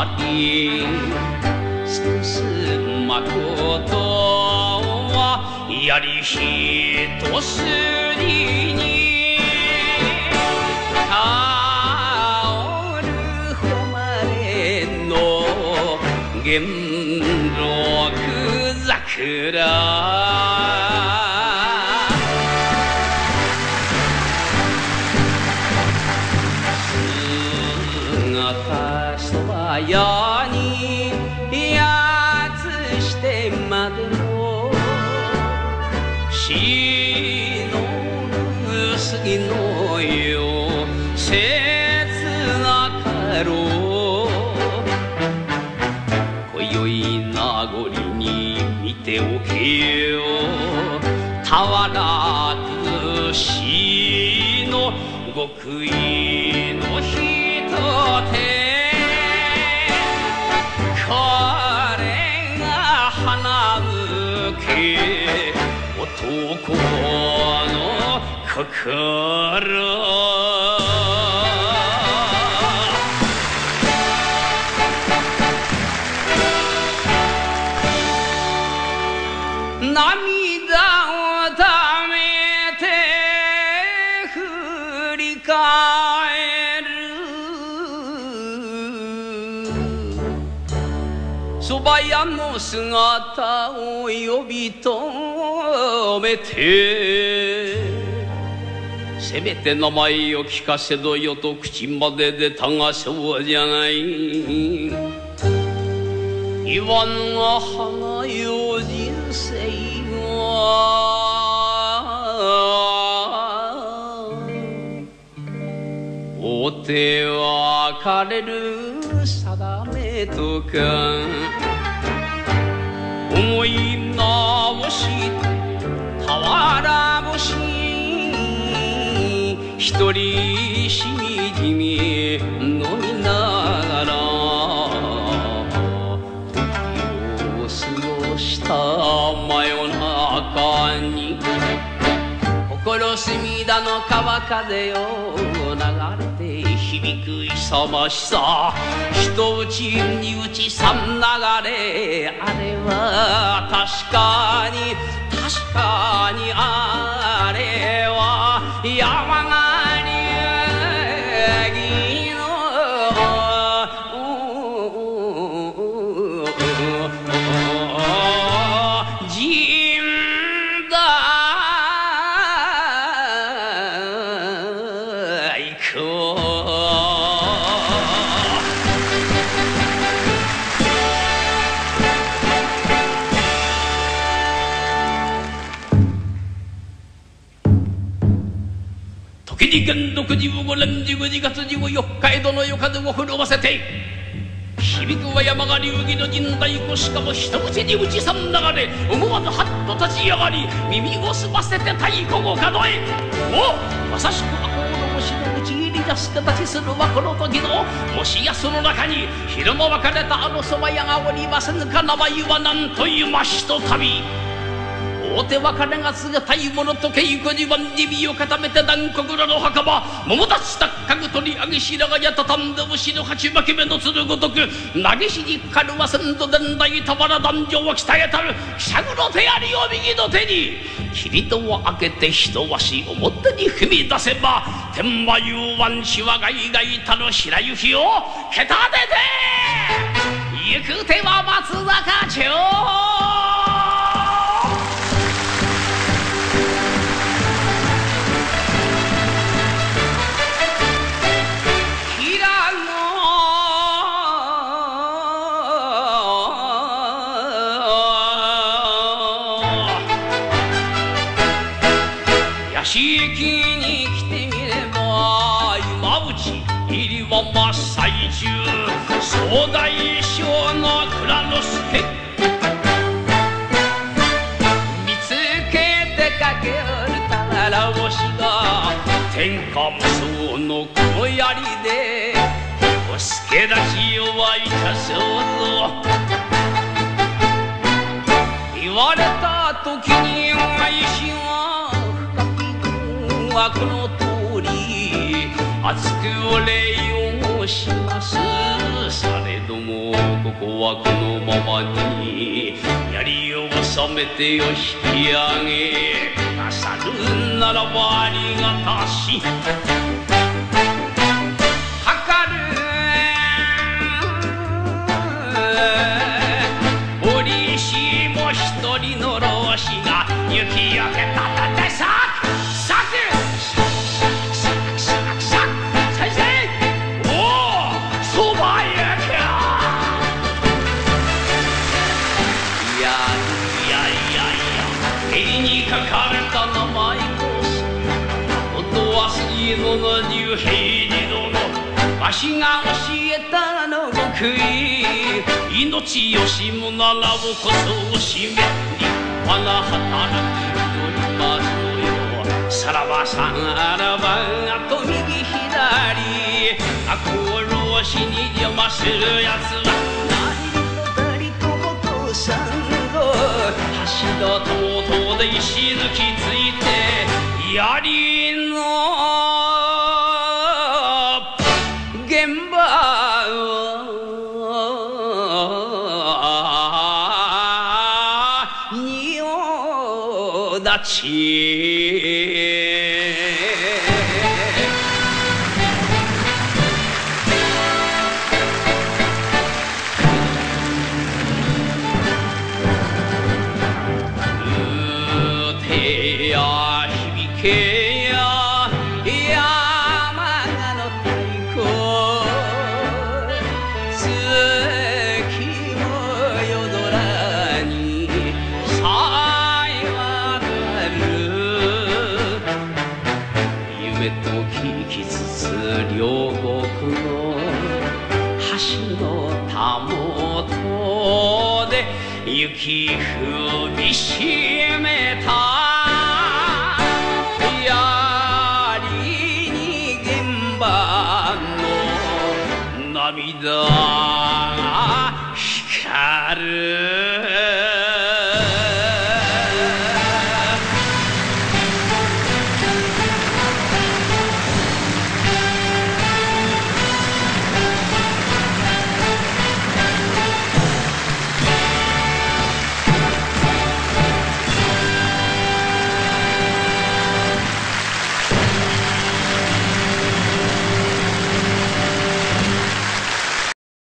星の影となり尽くすまことはやり一すりに。香る誉れの元禄桜。しのぐ杉のよ切なかろう今宵名残に見ておけよ。俵寿司の極意の人手これが花向け。男の心。涙をためて振り返る。そば屋の姿を呼び止めて。せめて名前を聞かせろよと口まで出たがそうじゃない。言わんが花よ人生は。お手別れる定めとか。思い直して俵星一人しみじみ飲みながら時を過ごした真夜中に心隅田の川風よ流れて響く勇ましさ人打ちに打ち三流れあれは確かに確かにあれは山が元禄十五年十二月十五四日江戸の夜風を震わせて響くは山が流儀の陣太鼓しかも一口に打ち三流れ思わずハッと立ち上がり耳を澄ませて太鼓を数えおまさしく赤穂の虫の打ち入り出す形するはこの時のもしやその中に昼間別れたあのそば屋がおりませぬか名前は何と言いましと旅。大手別れが告げたいものと稽古地盤に身を固めて断国らの墓場桃立ちたっかぐ取り上げ白髪や畳んで牛の鉢巻き目のつるごとく投げしにかかるは先祖伝来俵壇上を鍛えたるひしゃぐの手槍を右の手に切り戸を開けて一足表に踏み出せば天馬雄湾しわがいがいたる白雪をけたてて行く手は松坂町。屋敷に来てみれば今うち入りは真っ最中総大将の蔵之助見つけてかけるたら星が天下無双のこの槍でお助立ちをはいたそうぞ。言われた時にわいしははこの通り熱くお礼をします。されどもここはこのままに槍を収めてよ引き上げなさるんならばありがたし。の竜兵二殿わしが教えたの極意命よしもならをこそをしめ立派な働きとりますのよさらばさんあらばあと右左赤穂浪士に邪魔するやつは何とたりともとさんぞ橋田とうとうで石突きついて。槍おの橋のたもとで雪踏みしめた。槍に現場の涙が光る。